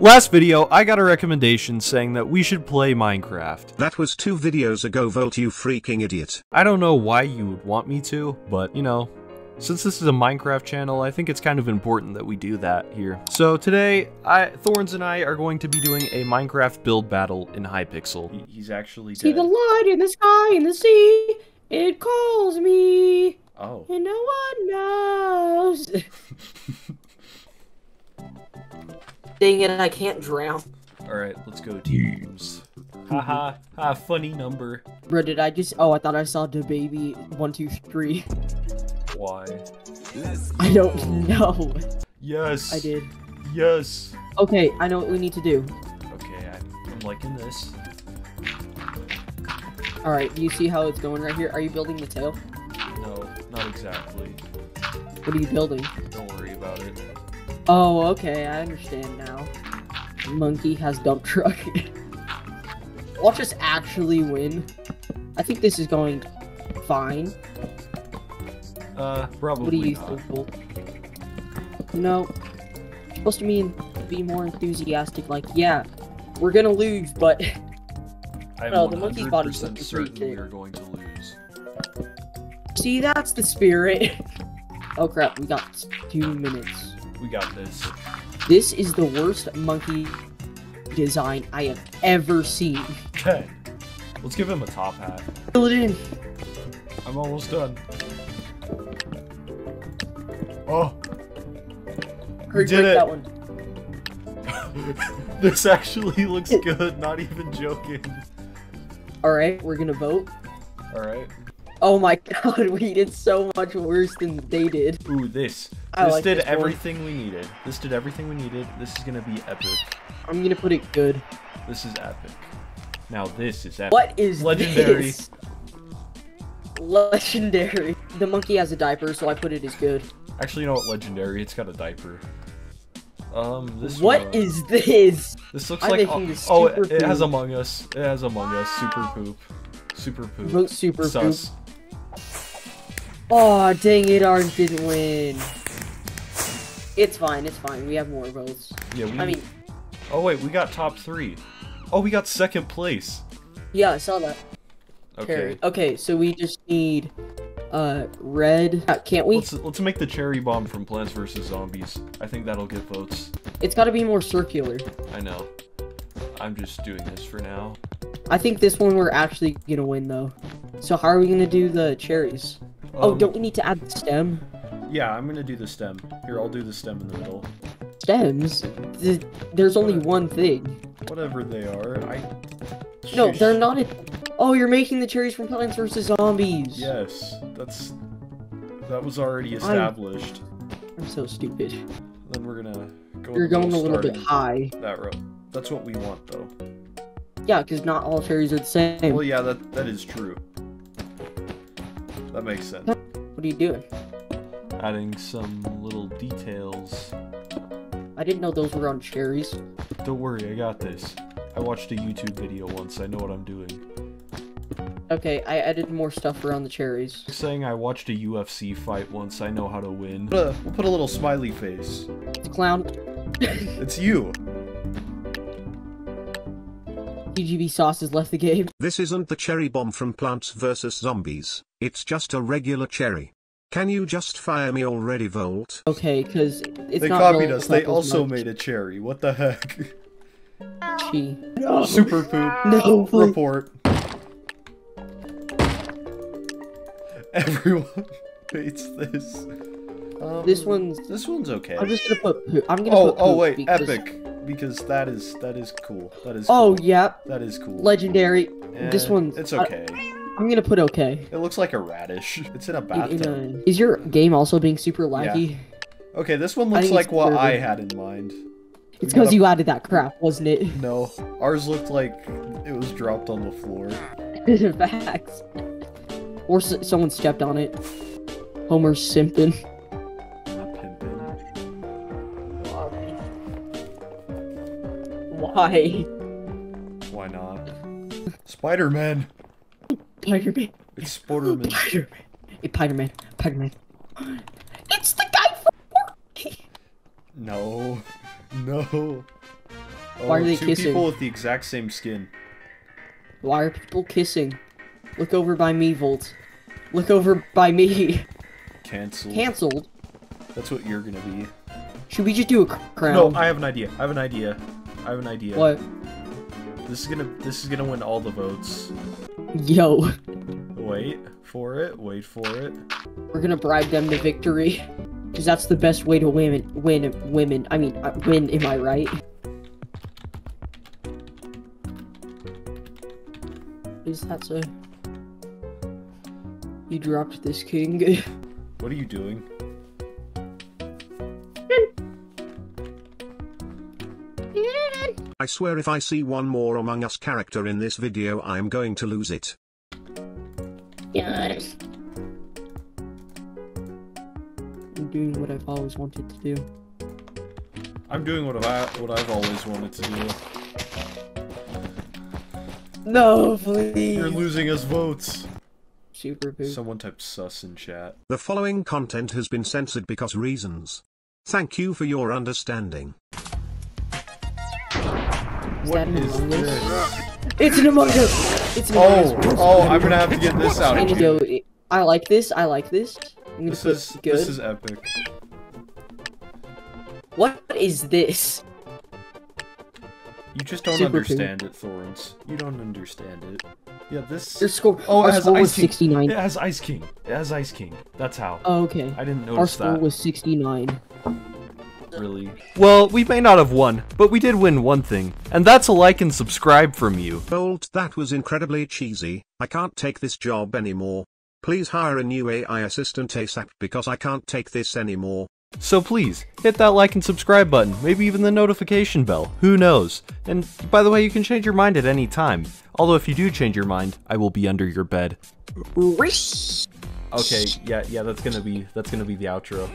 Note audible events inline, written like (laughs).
Last video, I got a recommendation saying that we should play Minecraft. That was two videos ago, Volt, you freaking idiot. I don't know why you would want me to, but you know, since this is a Minecraft channel, I think it's kind of important that we do that here. So today, I, ThornZ and I are going to be doing a Minecraft build battle in Hypixel. He, he's actually See the light in the sky and the sea. It calls me, Oh. and no one knows. (laughs) Dang it! I can't drown. Alright, let's go teams. Haha, ha, ha, funny number. Bro, did I just? Oh, I thought I saw the baby. One, two, three. Why? I don't know. Yes. I did. Yes. Okay, I know what we need to do. Okay, I, I'm liking this. All right, do you see how it's going right here? Are you building the tail? No, not exactly. What are you building? Don't worry about it. Oh, okay, I understand now. Monkey has dump truck. (laughs) Watch us actually win. I think this is going fine. Uh, probably What do you not. think, Volt? No. Supposed to be be more enthusiastic. Like, yeah, we're gonna lose, but (laughs) I'm No, the monkey's body's 100% certain we are going to lose. see, that's the spirit. (laughs) oh crap, we got two minutes. We got this. This is the worst monkey design I have ever seen. Okay. Let's give him a top hat. Fill it in. I'm almost done. Oh, Hurry, did it. that one. (laughs) this actually looks (laughs) good, not even joking. Alright, we're gonna vote. Alright. Oh my (laughs) god, we did so much worse than they did. Ooh, this. I this like did this one. everything we needed. This did everything we needed. This is gonna be epic. I'm gonna put it good. This is epic. Now this is epic. What is Legendary. this? Legendary. The monkey has a diaper, so I put it as good. Actually, you know what? Legendary. It's got a diaper. Um, this What one- is this? This looks I'm like oh, this oh, it, it has. Among Us. It has Among Us. Super poop. Super poop. Vote super Sus. Oh, dang it, Orange didn't win. It's fine, it's fine. We have more votes. Yeah, we. I mean, Oh wait, we got top three. Oh, we got second place. yeah, I saw that. Okay. Cherry. Okay, so we just need uh red. Uh, can't we? Let's let's make the cherry bomb from Plants vs Zombies. I think that'll get votes. It's got to be more circular. I know. I'm just doing this for now. I think this one we're actually gonna win though. So how are we gonna do the cherries? oh, Um, don't we need to add the stem? Yeah, I'm gonna do the stem. Here, I'll do the stem in the middle. Stems? Th- There's only What? one thing. Whatever they are, I. No, they're not. A- oh, you're making the cherries from Plants vs Zombies. Yes, that's. That was already established. I'm so stupid. Then we're gonna go. You're going a little bit high. That road. That's what we want, though. Yeah, because not all cherries are the same. Well, yeah, that that is true. That makes sense. What are you doing? Adding some little details. I didn't know those were on cherries. Don't worry, I got this. I watched a YouTube video once. I know what I'm doing. Okay, I added more stuff around the cherries. Saying I watched a UFC fight once. I know how to win. We'll put a little smiley face. The clown. (laughs) It's you. TGB sauce has left the game. This isn't the cherry bomb from Plants vs Zombies, it's just a regular cherry. Can you just fire me already, Volt? Okay, because it's They not copied built us. They up as also much. made a cherry. What the heck? She. (laughs) Super poop. (laughs) No, please. Report. (laughs) Everyone hates this. Um, This one's. This one's okay. I'm just gonna put. Poop. I'm gonna Oh, put. oh poop wait, because- epic. Because that is that is cool. That is. Oh cool. yeah, That is cool. legendary. this Eh, one's. It's I- okay. I'm gonna put okay. It looks like a radish. It's in a In- in a- is your game also being super laggy? Okay, this one looks like what I had in mind. It's because a- you added that crap, wasn't it? No, ours looked like it was dropped on the floor. (laughs) Facts. Or s- someone stepped on it. Homer Simpson. Why? Why not? Spider-Man. Spider-Man. It's Sporterman. Spider-Man. Hey, Spider-Man. Spider-Man. It's the guy from No. No. Oh, Why are Oh, they two kissing? people with the exact same skin. Why are people kissing? Look over by me, Volt. Look over by me. Cancelled. Cancelled. That's what you're gonna be. Should we just do a cr- crown? No, I have an idea. I have an idea. I have an idea. What? This is gonna this is gonna win all the votes. Yo, Wait for it. Wait for it. we're gonna bribe them to victory. Because that's the best way to win, win, women. I mean, uh, win, am I right? Is that so? You dropped this king. (laughs) What are you doing? I swear if I see one more Among Us character in this video I am going to lose it. yes. I'm doing what I've always wanted to do. I'm doing what I what I've always wanted to do. No, please. You're losing us votes. Super boo. Someone type sus in chat. The following content has been censored because reasons. Thank you for your understanding. What that an is Among Us? this? It's an Among Us. It's an Oh, Among Us. oh, I'm gonna have to get this out. Indigo, I like this. I like this. I'm gonna This put is good. this is epic. What is this? You just don't Super poo. understand it, ThornZ. You don't understand it. Yeah, this. Your score. Oh, it has score was Ice King. 69. It has Ice King. It has Ice King. That's how. Oh, okay. I didn't Our notice score that. was 69. Really. Well, we may not have won, but we did win one thing, and that's a like and subscribe from you. Volt, that was incredibly cheesy. I can't take this job anymore. Please hire a new AI assistant ASAP because I can't take this anymore. So please, hit that like and subscribe button, maybe even the notification bell, who knows. And by the way, you can change your mind at any time. Although if you do change your mind, I will be under your bed. Okay, yeah, yeah, that's gonna be that's gonna be the outro.